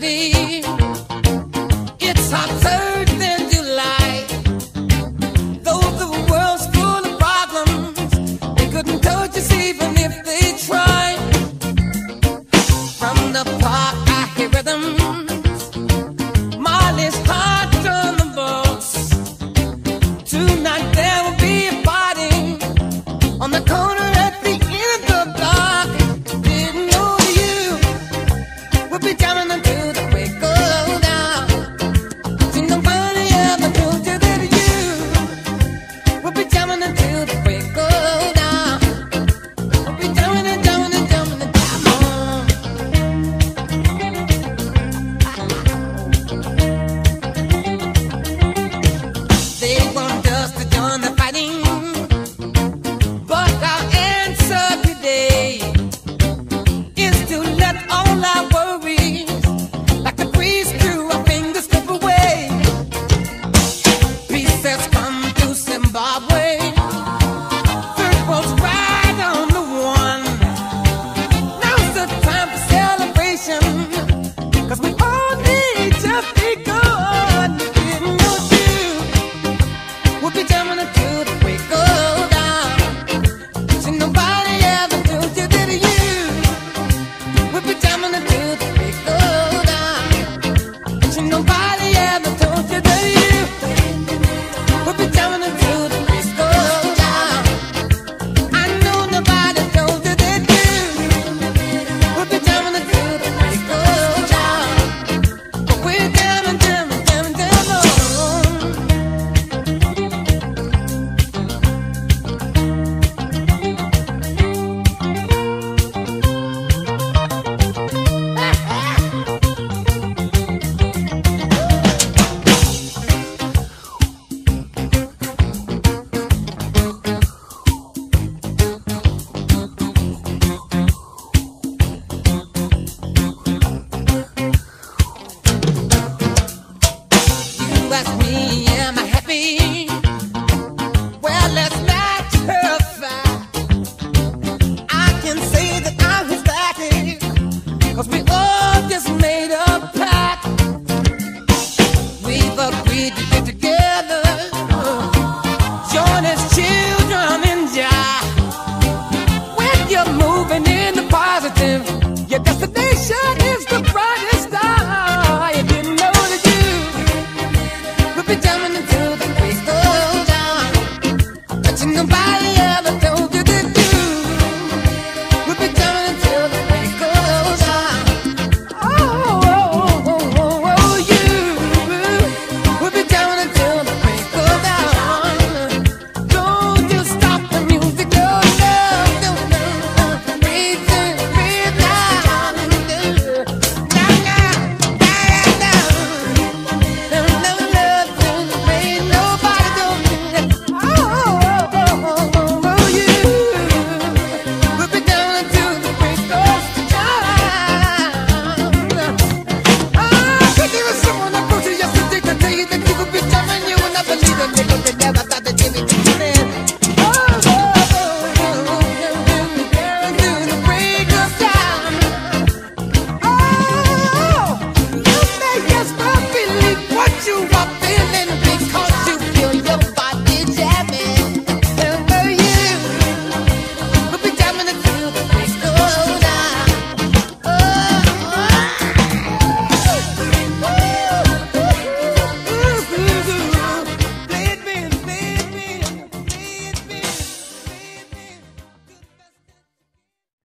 melody. You up